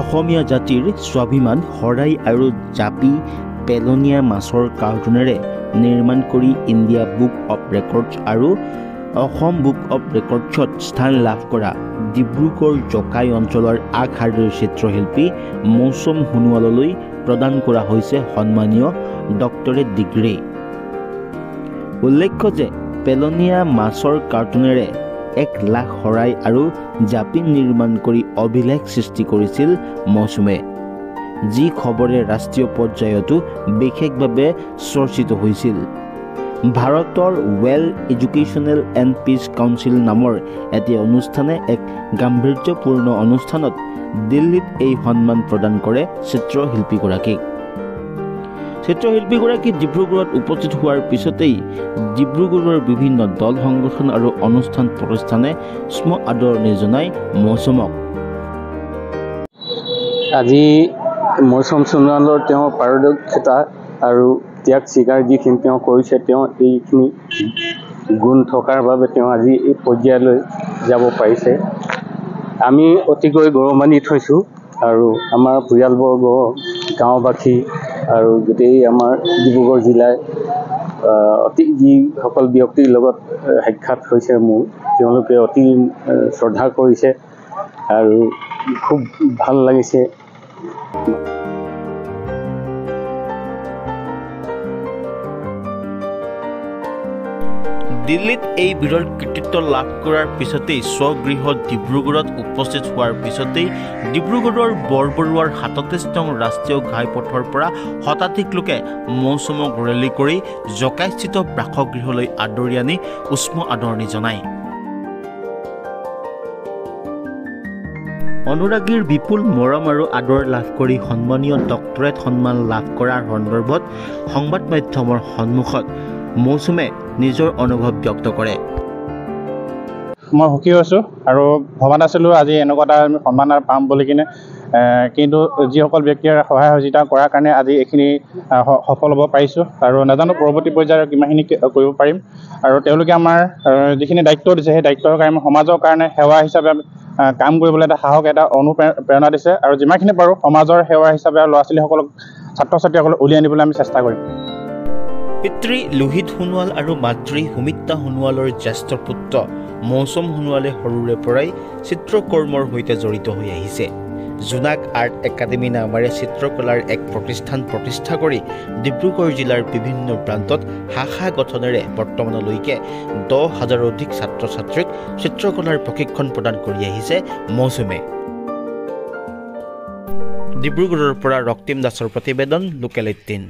অসমীয়া জাতিৰ স্বাভিমান শৰাই আৰু জাপি পেলনীয়া মাছৰ কাৰ্টুনেৰে নিৰ্মাণ কৰি ইণ্ডিয়া বুক অৱ ৰেকৰ্ডছ আৰু অসম বুক অৱ ৰেকৰ্ডছত স্থান লাভ কৰা ডিব্ৰুগড় জকাই অঞ্চলৰ আগশাৰীৰ চিত্ৰশিল্পী মৌচুম সোণোৱাললৈ প্ৰদান কৰা হৈছে সন্মানীয় ডক্টৰেট ডিগ্ৰী। উল্লেখ্য যে পেলনীয়া মাছৰ কাৰ্টুনেৰে এক লাখ শৰাই আৰু জাপি নিৰ্মাণ কৰি অভিলেখ সৃষ্টি কৰিছিল মৌচুমে যি খবৰে ৰাষ্ট্ৰীয় পৰ্যায়তো বিশেষভাৱে চৰ্চিত হৈছিল। ভাৰতৰ well educational and peace council নামৰ এটি অনুষ্ঠানে এক গাম্ভীৰ্যপূৰ্ণ অনুষ্ঠানত দিল্লীত এই সন্মান প্ৰদান কৰে চিত্ৰশিল্পীগৰাকীক। চিত্ৰশিল্পীগৰাকী ডিব্ৰুগড়ত উপস্থিত হোৱাৰ পিছতেই ডিব্ৰুগড়ৰ বিভিন্ন দল সংগঠন আৰু অনুষ্ঠান প্ৰতিষ্ঠানে স্ম আদৰণি জনাই মৌচুমক। আজি মৌচুম সোণোৱালৰ তেওঁৰ পাৰদক্ষতা আৰু ত্যাগ স্বীকাৰ যিখিনি তেওঁ কৰিছে তেওঁ এইখিনি গুণ থকাৰ বাবে তেওঁ আজি এই পৰ্যায়লৈ যাব পাৰিছে। আমি অতিকৈ গৌৰৱান্বিত হৈছোঁ আৰু আমাৰ পৰিয়ালবৰ্গ গাঁওবাসী আৰু গোটেই আমাৰ ডিব্ৰুগড় জিলাৰ অতি যিসকল ব্যক্তিৰ লগত সাক্ষাৎ হৈছে মোৰ তেওঁলোকে অতি শ্ৰদ্ধা কৰিছে আৰু খুব ভাল লাগিছে। দিল্লীত এই বিৰল কৃতিত্ব লাভ কৰাৰ পিছতেই স্বগৃহ ডিব্ৰুগড়ত উপস্থিত হোৱাৰ পিছতেই ডিব্ৰুগড়ৰ বৰবৰুৱাৰ সাতত্ৰিছ নং ৰাষ্ট্ৰীয় ঘাইপথৰ পৰা শতাধিক লোকে মৌচুমক ৰেলী কৰি জকাইস্থিত বাসগৃহলৈ আদৰি আনি উষ্ম আদৰণি জনায়। অনুৰাগীৰ বিপুল মৰম আৰু আদৰ লাভ কৰি সন্মানীয় ডক্টৰেট সন্মান লাভ কৰাৰ সন্দৰ্ভত সংবাদ মাধ্যমৰ সন্মুখত মৌচুমে নিজৰ অনুভৱ ব্যক্ত কৰে। মই সুখী হৈছোঁ আৰু ভবা নাছিলোঁ আজি এনেকুৱা এটা আমি সন্মান পাম বুলি কিনে। কিন্তু যিসকল ব্যক্তিয়ে সহায় সহযোগিতা কৰাৰ কাৰণে আজি এইখিনি সফল হ'ব পাৰিছোঁ আৰু নাজানো পৰৱৰ্তী পৰ্যায়ত কিমানখিনি কৰিব পাৰিম। আৰু তেওঁলোকে আমাৰ যিখিনি দায়িত্ব দিছে সেই দায়িত্বৰ কাৰণে সমাজৰ কাৰণে সেৱা হিচাপে কাম কৰিবলৈ এটা সাহস এটা অনুপ্ৰেৰণা দিছে। আৰু যিমানখিনি পাৰোঁ সমাজৰ সেৱা হিচাপে ল'ৰা ছোৱালীসকলক ছাত্ৰ ছাত্ৰীসকলক উলিয়াই আনিবলৈ আমি চেষ্টা কৰিম। পিতৃ লোহিত সোণোৱাল আৰু মাতৃ সুমিত্ৰা সোণোৱালৰ জ্যেষ্ঠ পুত্ৰ মৌচুম সোণোৱালে সৰুৰে পৰাই চিত্ৰকৰ্মৰ সৈতে জড়িত হৈ আহিছে। জোনাক আৰ্ট একাডেমী নামেৰে চিত্ৰকলাৰ এক প্ৰতিষ্ঠান প্ৰতিষ্ঠা কৰি ডিব্ৰুগড় জিলাৰ বিভিন্ন প্ৰান্তত শাখা গঠনেৰে বৰ্তমানলৈকে দহ হাজাৰৰ অধিক ছাত্ৰ ছাত্ৰীক চিত্ৰকলাৰ প্ৰশিক্ষণ প্ৰদান কৰি আহিছে মৌচুমে। ডিব্ৰুগড়ৰ পৰা ৰক্তিম দাসৰ প্ৰতিবেদন লোকেল এইটিন